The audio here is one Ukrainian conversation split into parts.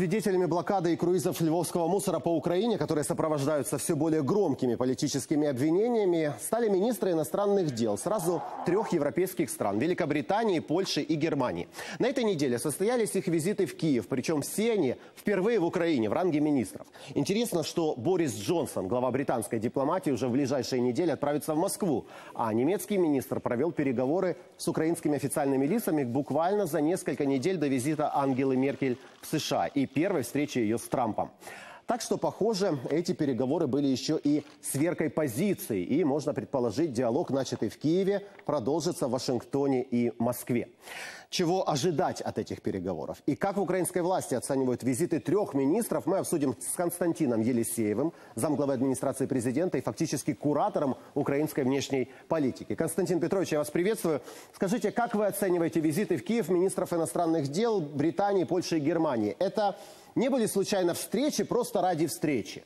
Свидетелями блокады и круизов львовского мусора по Украине, которые сопровождаются все более громкими политическими обвинениями, стали министры иностранных дел сразу трех европейских стран – Великобритании, Польши и Германии. На этой неделе состоялись их визиты в Киев, причем все они впервые в Украине в ранге министров. Интересно, что Борис Джонсон, глава британской дипломатии, уже в ближайшие недели отправится в Москву, а немецкий министр провел переговоры с украинскими официальными лицами буквально за несколько недель до визита Ангелы Меркель в США и первой встречи ее с Трампом. Так что, похоже, эти переговоры были еще и сверкой позиций. И, можно предположить, диалог, начатый в Киеве, продолжится в Вашингтоне и Москве. Чего ожидать от этих переговоров? И как в украинской власти оценивают визиты трех министров, мы обсудим с Константином Елисеевым, замглавы администрации президента и фактически куратором украинской внешней политики. Константин Петрович, я вас приветствую. Скажите, как вы оцениваете визиты в Киев министров иностранных дел Британии, Польши и Германии? Это не были случайно встречи просто ради встречи?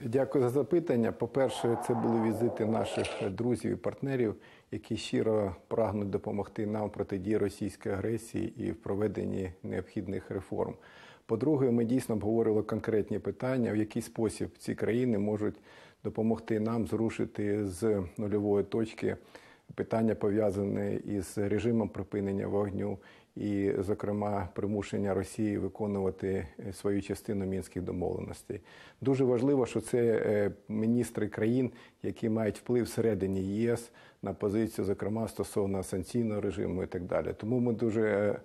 Дякую за запитання. По-перше, це були візити наших друзів і партнерів, які щиро прагнуть допомогти нам протидії російської агресії і в проведенні необхідних реформ. По-друге, ми дійсно обговорили конкретні питання, в який спосіб ці країни можуть допомогти нам зрушити з нульової точки питання пов'язане із режимом припинення вогню і, зокрема, примушення Росії виконувати свою частину мінських домовленостей. Дуже важливо, що це міністри країн, які мають вплив всередині ЄС на позицію, зокрема стосовно санкційного режиму і так далі. Тому ми дуже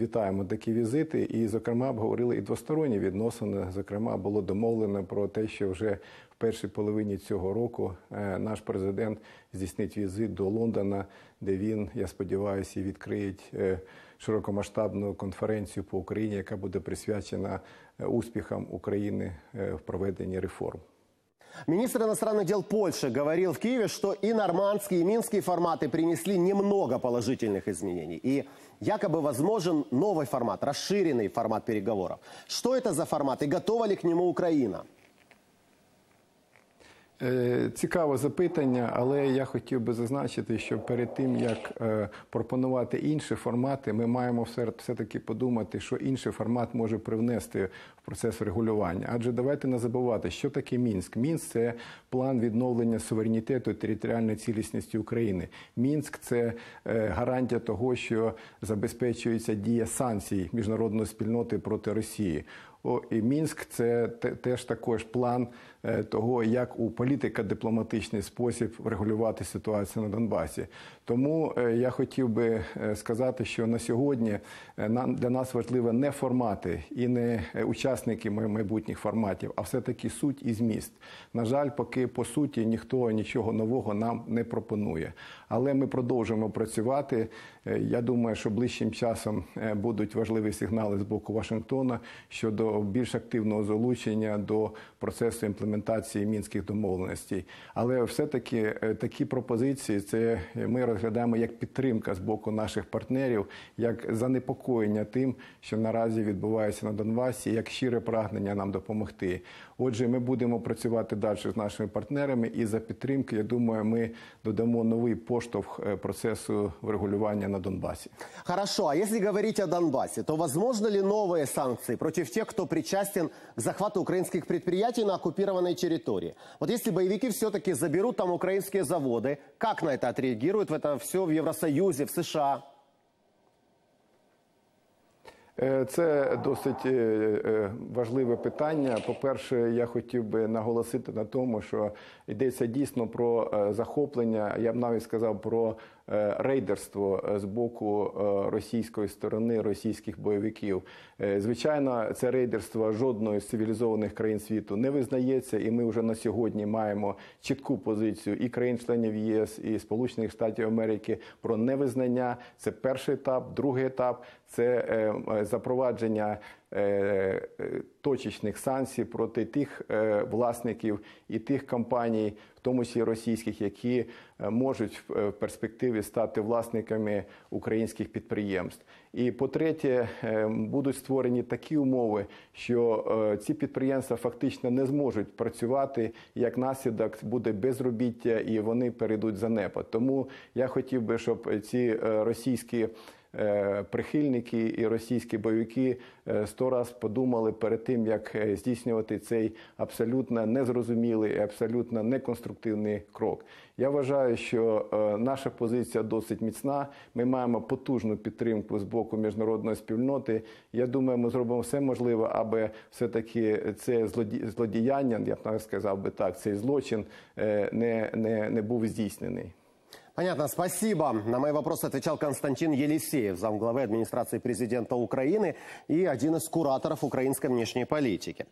Вітаємо такі візити, і, зокрема, обговорили і двосторонні відносини. Зокрема, було домовлено про те, що вже в першій половині цього року наш президент здійснить візит до Лондона, де він, я сподіваюся, відкриє широкомасштабну конференцію по Україні, яка буде присвячена успіхам України в проведенні реформ. Министр иностранных дел Польши говорил в Киеве, что и нормандские, и минские форматы принесли немного положительных изменений. И якобы возможен новый формат, расширенный формат переговоров. Что это за формат и готова ли к нему Украина? Цікаве запитання, але я хотів би зазначити, що перед тим як пропонувати інші формати, ми маємо все-таки подумати, що інший формат може привнести в процес регулювання. Адже давайте не забувати, що таке мінськ. Мінськ це план відновлення суверенітету і територіальної цілісності України. Мінськ це гарантія того, що забезпечується дія санкцій міжнародної спільноти проти Росії. І Мінськ це теж також план того, як у політико-дипломатичний спосіб врегулювати ситуацію на Донбасі. Тому я хотів би сказати, що на сьогодні для нас важливо не формати і не учасники майбутніх форматів, а все-таки суть і зміст. На жаль, поки по суті ніхто нічого нового нам не пропонує. Але ми продовжуємо працювати. Я думаю, що ближчим часом будуть важливі сигнали з боку Вашингтона щодо більш активного залучення до процесу імплементації мінських домовленостей. Але все-таки такі пропозиції це ми розглядаємо як підтримка з боку наших партнерів, як занепокоєння тим, що наразі відбувається на Донбасі, як щире прагнення нам допомогти. Отже, ми будемо працювати далі з нашими партнерами, і за підтримки, я думаю, ми додамо новий поштовх процесу врегулювання на Донбассе. Хорошо, а если говорить о Донбассе, то возможно ли новые санкции против тех, кто причастен к захвату украинских предприятий на оккупированной территории? Вот если боевики все-таки заберут там украинские заводы, как на это отреагируют в это все в Евросоюзе, в США? Це досить важливе питання. По-перше, я хотів би наголосити на тому, що йдеться дійсно про захоплення. Я б навіть сказав про рейдерство з боку російської сторони, російських бойовиків. Звичайно, це рейдерство жодної з цивілізованих країн світу не визнається, і ми вже на сьогодні маємо чітку позицію і країн-членів ЄС, і Сполучених Штатів Америки про невизнання. Це перший етап, другий етап це запровадження точечних санкцій проти тих власників і тих компаній, в тому числі російських, які можуть в перспективі стати власниками українських підприємств. І по-третє, будуть створені такі умови, що ці підприємства фактично не зможуть працювати. Як наслідок буде безробіття, і вони перейдуть за непад. Тому я хотів би, щоб ці російські е, прихильники і російські бойовики е, сто раз подумали перед тим, як е, здійснювати цей абсолютно незрозумілий абсолютно неконструктивний крок. Я вважаю, що е, наша позиція досить міцна. Ми маємо потужну підтримку з боку міжнародної спільноти. Я думаю, ми зробимо все можливе, аби все-таки це злоді- злодіяння, я б сказав би так, цей злочин е, не, не, не був здійснений. Понятно, спасибо. На мои вопросы отвечал Константин Елисеев, замглавы администрации президента Украины и один из кураторов украинской внешней политики.